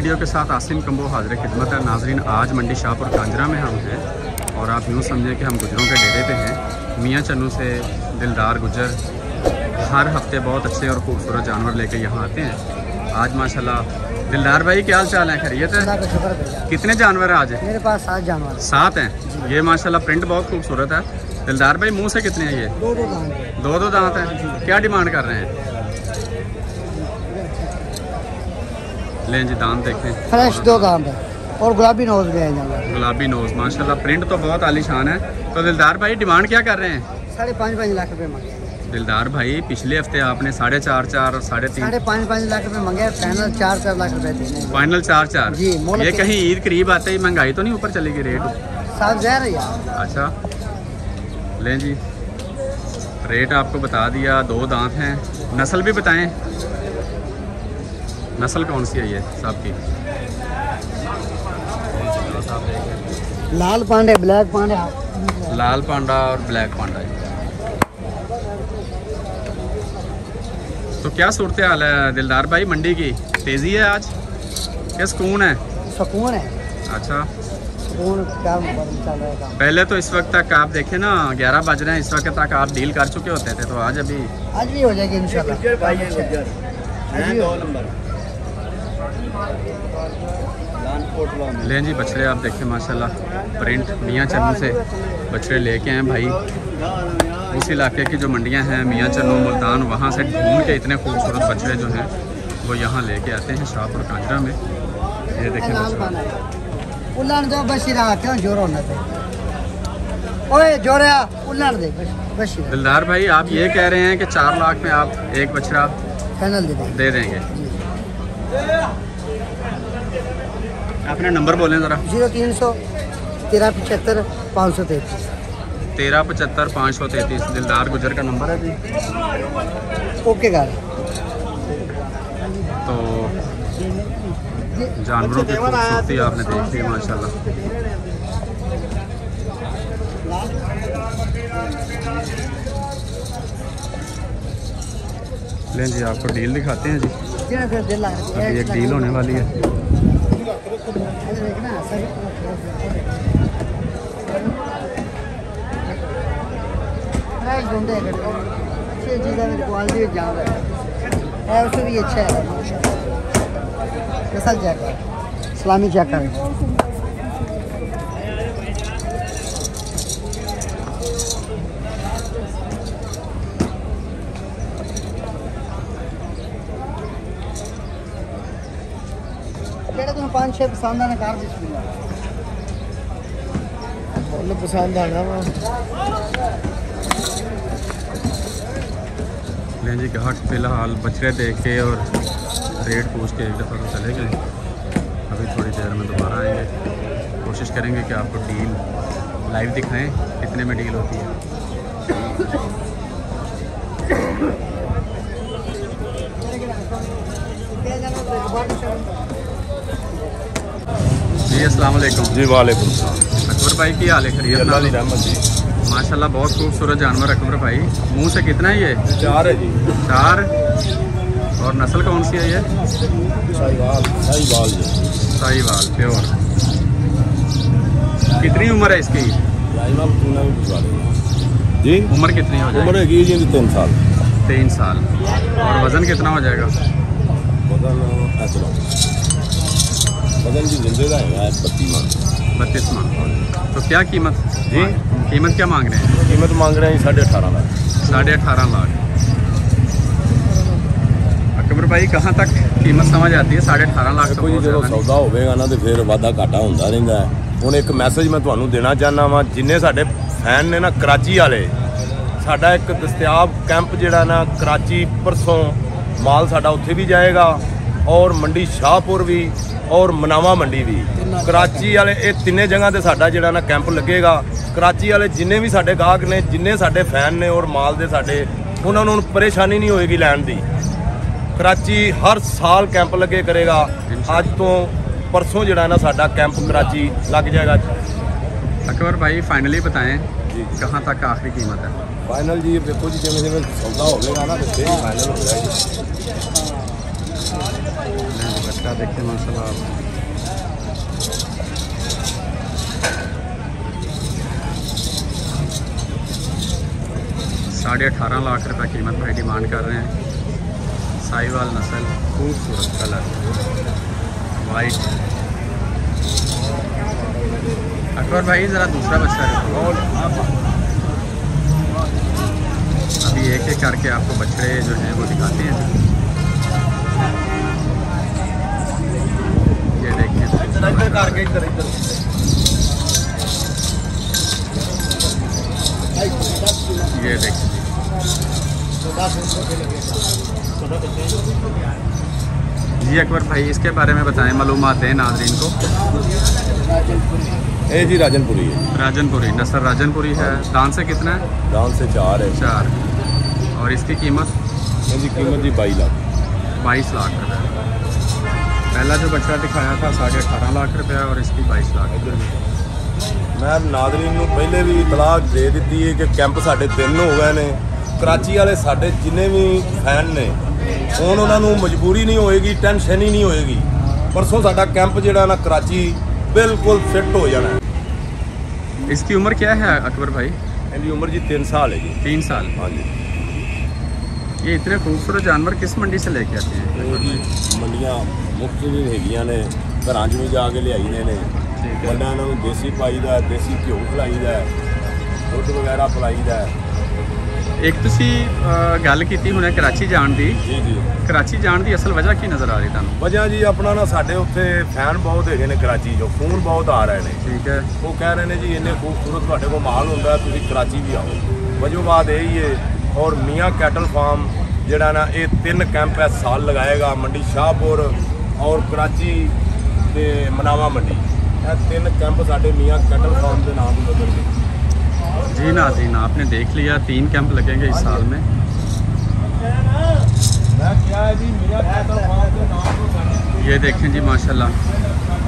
Video के साथ Asim combo हाजिर खिदमत है। नाजरीन आज मंडी शाहपुर कांजरा में हम हैं और आप यूँ समझें कि हम गुजरों के डेरे पे हैं। मियाँ चन्नू से दिलदार गुजर हर हफ़्ते बहुत अच्छे और खूबसूरत जानवर लेके यहाँ आते हैं। आज माशाल्लाह दिलदार भाई क्या हाल चाल है? खैरियत है? कितने जानवर हैं आज? मेरे पास सात जानवर। सात हैं? ये माशाल्लाह प्रिंट बहुत खूबसूरत है। दिलदार भाई मुँह से कितने हैं ये? दो दो दांत हैं। क्या डिमांड कर रहे हैं? लें जी दांत देखें। फ्रेश दो है और गुलाबी नोज़ है गुलाबी नोज़ माशाल्लाह प्रिंट तो बहुत आलीशान है। तो दिलदार भाई डिमांड क्या कर रहे हैं? साढ़े पाँच पाँच लाख रुपए मांगे दिलदार भाई पिछले हफ़्ते आपने साढ़े चार चार और साढ़े तीन साढ़े पाँच पाँच लाख रुपए मांगे फाइनल चार चार लाख रुपए देने फाइनल चार चार? जी, ये कहीं ईद करीब आते ही महँगाई तो नहीं ऊपर चलेगी रेट? जहर है अच्छा। लें जी रेट आपको बता दिया दो दांत हैं। नस्ल भी बताएँ। नस्ल कौन सी है ये साहब की? लाल पांडे ब्लैक पांडे। लाल पांडा और ब्लैक पांडा। तो क्या सूरत हाल है दिलदार भाई? मंडी की? तेज़ी है आज? क्या सुकून है? सुकून है। अच्छा। सुकून क्या चल रहा काम? पहले तो इस वक्त तक आप देखे ना ग्यारह बज रहे हैं। इस वक्त तक आप डील कर चुके होते थे तो आज अभी आज भी हो जाएगी इंशाल्लाह। आज भी हो लें जी बछड़े आप देखें माशाल्लाह प्रिंट मियाँ चन्नू से बछड़े लेके आए भाई। उस इलाके की जो मंडियाँ हैं मियाँ चन्नू मुल्तान वहाँ से ढूंढ के इतने खूबसूरत बछड़े जो हैं वो यहाँ लेके आते हैं शाहपुर कांजरा में। ये देखें दिलदार भाई आप ये कह रहे हैं कि चार लाख में आप एक बछड़ा दे देंगे। दे देंगे। अपना नंबर बोलें ज़रा। ज़ीरो तीन सौ तेरह पचहत्तर पाँच सौ तैंतीस। तेरह पचहत्तर पाँच सौ तैंतीस दिलदार गुजर का नंबर है जी। ओके गाड़ी तो जानवरों की खूबसूरती आपने देखी है माशाल्लाह। लें जी आपको डील दिखाते हैं जी। अभी एक डील होने वाली है। अच्छी चीज़ है क्वालिटी जाम है उससे भी अच्छा है मसल जैक है इस्लामी है। 5-6 जी घाट फ़िलहाल बछड़े देख के और रेट पूछ के एक दफ़ा तो चले गए। अभी थोड़ी देर में दोबारा आएँगे। कोशिश करेंगे कि आपको डील लाइव दिखाएँ कितने में डील होती है। जी अस्सलाम वालेकुम जी वालेकुम अकबर भाई की हाल है? खरीद जी माशाल्लाह बहुत खूबसूरत जानवर अकबर भाई। मुँह से कितना है ये? चार है जी। चार? और नस्ल कौन सी है ये? साहिवाल साहिवाल प्योर। कितनी उम्र है इसकी? जी? उम्र कितनी हो उम्र जाएगी जी तीन साल। तीन साल। और वज़न कितना हो जाएगा? ऐसा बदन जी जिंदे का है बत्ती मान बत्तीस मन तो क्या कीमत जी? कीमत क्या मांग रहे हैं कीमत मांग रहे हैं साढ़े अठारह लाख साढ़े अठारह लाख अकबर भाई कहाँ तक कीमत समझ आती है साढ़े अठारह लाख तो ਦੇਖੋ ਜੀ बहुत ਜਦੋਂ ज़्यादा नहीं। ਸੌਦਾ ਹੋਵੇਗਾ ਨਾ ਤੇ ਫਿਰ ਵਾਧਾ ਘਾਟਾ ਹੁੰਦਾ ਰਹਿੰਦਾ ਹੈ ਹੁਣ ਇੱਕ ਮੈਸੇਜ ਮੈਂ ਤੁਹਾਨੂੰ ਦੇਣਾ ਚਾਹੁੰਦਾ ਵਾਂ ਜਿੰਨੇ ਸਾਡੇ ਫੈਨ ਨੇ ਨਾ ਕਰਾਚੀ ਵਾਲੇ ਸਾਡਾ ਇੱਕ ਦਸਤਿਆਬ ਕੈਂਪ ਜਿਹੜਾ ਨਾ ਕਰਾਚੀ ਪਰਸੋਂ ਮਾਲ ਸਾਡਾ ਉੱਥੇ ਵੀ ਜਾਏਗਾ ਔਰ ਮੰਡੀ ਸ਼ਾਹਪੁਰ ਵੀ ਔਰ ਮਨਾਵਾ ਮੰਡੀ ਵੀ। ਕਰਾਚੀ ਵਾਲੇ ਇਹ ਤਿੰਨੇ ਜਗ੍ਹਾ ਤੇ ਸਾਡਾ ਜਿਹੜਾ ਨਾ ਕੈਂਪ ਲੱਗੇਗਾ। ਕਰਾਚੀ ਵਾਲੇ ਜਿੰਨੇ ਵੀ ਸਾਡੇ ਗਾਹਕ ਨੇ ਜਿੰਨੇ ਸਾਡੇ ਫੈਨ ਨੇ ਔਰ ਮਾਲ ਦੇ ਸਾਡੇ ਉਹਨਾਂ ਨੂੰ ਪਰੇਸ਼ਾਨੀ ਨਹੀਂ ਹੋਏਗੀ ਲੈਣ ਦੀ। ਕਰਾਚੀ ਹਰ ਸਾਲ ਕੈਂਪ ਲੱਗੇ ਕਰੇਗਾ। ਅੱਜ ਤੋਂ ਪਰਸੋਂ ਜਿਹੜਾ ਨਾ ਸਾਡਾ ਕੈਂਪ ਕਰਾਚੀ ਲੱਗ ਜਾਏਗਾ। ਅਕਬਰ ਭਾਈ ਫਾਈਨਲੀ ਬਤਾਏ ਜੀ। ਕਹਾਂ ਤੱਕ ਆਖਰੀ ਕੀਮਤ ਹੈ? ਫਾਈਨਲ ਜੀ ਦੇਖੋ ਜੀ ਜਿਵੇਂ ਜਿਵੇਂ ਸੌਦਾ ਹੋਵੇਗਾ ਨਾ ਤੇ ਫਾਈਨਲ ਹੋ ਜਾਏਗਾ बछड़ा देखिए, माशाल्लाह। आप साढ़े अठारह लाख रुपए कीमत भाई डिमांड कर रहे हैं। साहिवाल नस्ल, खूबसूरत कलर। वाइट अकबर भाई, ज़रा दूसरा बच्चा। अभी एक एक करके आपको बछड़े जो हैं वो दिखाते हैं। ये देखिए जी अकबर भाई इसके बारे में बताएँ मालूम आते हैं नाजरीन को। ये जी राजनपुरी है। राजनपुरी नसर राजनपुरी है। दान से कितना है? दान से चार है। चार। और इसकी कीमत? हाँ कीमत जी बाईस लाख 22 लाख रुपये पहला जो बच्चा दिखाया था साढ़े अठारह लाख रुपया और इसकी 22 लाख ਮੈਮ ਨਾਦਰੀਨ ਨੂੰ ਪਹਿਲੇ ਵੀ ਤਲਾਕ ਦੇ ਦਿੱਤੀ ਹੈ ਕਿ ਕੈਂਪ ਸਾਡੇ ਤਿੰਨ ਹੋ ਗਏ ਨੇ। ਕਰਾਚੀ ਵਾਲੇ ਸਾਡੇ ਜਿੰਨੇ ਵੀ ਫੈਨ ਨੇ ਹੁਣ ਉਹਨਾਂ ਨੂੰ ਮਜਬੂਰੀ ਨਹੀਂ ਹੋਏਗੀ ਟੈਨਸ਼ਨ ਹੀ ਨਹੀਂ ਹੋਏਗੀ। ਪਰਸੋਂ ਸਾਡਾ ਕੈਂਪ ਜਿਹੜਾ ਨਾ ਕਰਾਚੀ ਬਿਲਕੁਲ ਫਿੱਟ ਹੋ ਜਾਣਾ ਹੈ। इसकी उम्र क्या है अकबर भाई ਇਹਦੀ ਉਮਰ ਜੀ 3 ਸਾਲ ਹੈ ਜੀ। 3 साल ਹਾਂਜੀ। ये इतने खूबसूरत जानवर किस मंडी से लेके आते हैं ਉਹ ਜੀ ਮੰਡੀਆਂ ਮੁਫਤ ਵੀ ਹੈਗੀਆਂ ਨੇ ਘਰਾਂ 'ਚ ਵੀ ਜਾ ਕੇ ਲਿਆਈਦੇ ਨੇ ਠੀਕ ਹੈ ਵੱਡਾ ਇਹਨਾਂ ਨੂੰ ਦੇਸੀ ਪਾਈਦਾ ਹੈ, ਦੇਸੀ ਘਿਓ ਖਲਾਈਦਾ ਹੈ, ਦੁੱਧ ਵਗੈਰਾ ਪਿਲਾਈਦਾ ਹੈ। ਇੱਕ ਤੁਸੀਂ ਅਹ, ਗੱਲ ਕੀਤੀ ਹੁਣੇ ਕਰਾਚੀ ਜਾਣ ਦੀ ਜੀ ਜੀ ਕਰਾਚੀ ਜਾਣ ਦੀ ਅਸਲ ਵਜ੍ਹਾ ਕੀ ਨਜ਼ਰ ਆ ਰਹੀ ਤੁਹਾਨੂੰ ਵਜ੍ਹਾ ਜੀ ਆਪਣਾ ਨਾ ਸਾਡੇ ਉੱਥੇ ਫੈਨ ਬਹੁਤ ਹੈਗੇ ਨੇ ਕਰਾਚੀ 'ਚੋਂ ਫੋਨ ਬਹੁਤ ਆ ਰਹੇ ਨੇ ਠੀਕ ਹੈ ਉਹ ਕਹਿ ਰਹੇ ਨੇ ਜੀ ਇੰਨੇ ਖੂਬਸੂਰਤ ਤੁਹਾਡੇ ਕੋਲ ਮਾਲ ਹੁੰਦਾ ਤੁਸੀਂ ਕਰਾਚੀ ਵੀ ਆਓ ਵਜ੍ਹਾ ਬਾਤ ਇਹ ਹੀ ਹੈ ਔਰ ਮੀਆਂ ਕੈਟਲ ਫਾਰਮ ਜਿਹੜਾ ਨਾ ਇਹ ਤਿੰਨ ਕੈਂਪ ਇਸ ਸਾਲ ਲਗਾਏਗਾ ਮੰਡੀ ਸ਼ਾਹਪੁਰ ਔਰ ਕਰਾਚੀ ਤੇ ਮਨਾਵਾ ਮੰਡੀ ਇਹ ਤਿੰਨ ਕੈਂਪ ਸਾਡੇ ਮੀਆਂ ਕੈਟਲ ਫਾਰਮ ਦੇ ਨਾਮ ਤੋਂ ਲੱਗਣਗੇ जी नाजीन आपने देख लिया तीन कैंप लगेंगे इस साल में ਮੈਂ ਕਿਹਾ ਹੈ ਜੀ ਮੀਆਂ ਕੈਟਲ ਫਾਰਮ ਦੇ ਨਾਮ ਤੋਂ ਸਾਡੇ ये देखें जी माशाल्लाह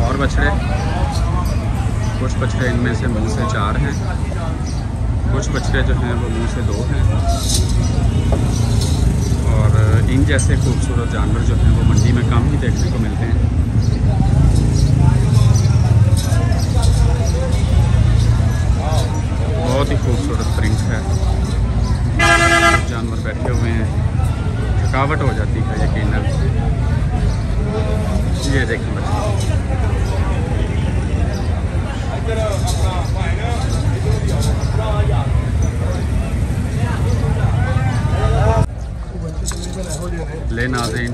और बछड़े कुछ बछड़े इनमें से मुंह से चार हैं कुछ बछड़े जो हैं वो मुँह से दो हैं। और इन जैसे खूबसूरत जानवर जो हैं वो मंडी में कम ही देखने को मिलते हैं। बहुत ही खूबसूरत प्रिंट है। जानवर बैठे हुए हैं। थकावट हो जाती है यकीन ये देखें बच्चे। ले नाजीन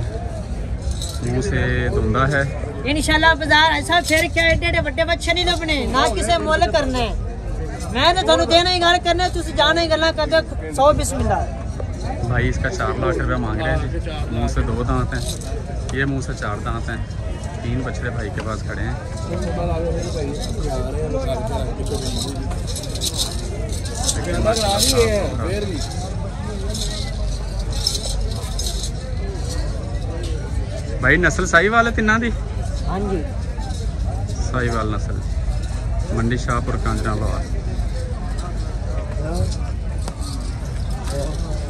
से है। इनशाला बाज़ार ऐसा फिर क्या एडे एडे बड़े बच्चे नहीं ना किसे मोल मैं तो थोड़ा देना ही जाने ही कर दो सौ भाई इसका चार लाख रुपया मांग रहे हैं जी। से दो दांत हैं। ये मुँह से चार दांत हैं। तीन बछड़े भाई के पास खड़े हैं। भाई नस्ल साहिवाल है तिन्ना दी? हाँ जी। साहिवाल नस्ल। मंडी शाहपुर कांजरा लोहार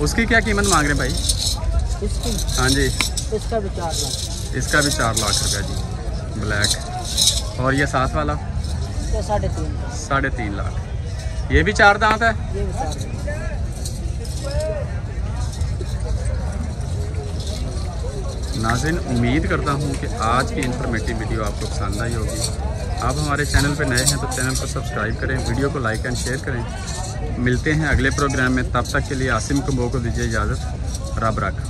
उसकी क्या कीमत मांग रहे हैं भाई? इसकी? हाँ जी। इसका भी चार लाख। इसका भी चार लाख रुपया जी। ब्लैक। और ये साथ वाला? साढ़े तीन साढ़े तीन लाख। ये भी चार दांत है? नाजिन उम्मीद करता हूँ कि आज की इन्फॉर्मेटिव वीडियो आपको पसंद आई होगी। आप हमारे चैनल पर नए हैं तो चैनल को सब्सक्राइब करें वीडियो को लाइक एंड शेयर करें। मिलते हैं अगले प्रोग्राम में तब तक के लिए आसिम कम्बो को दीजिए इजाज़त। रब रख।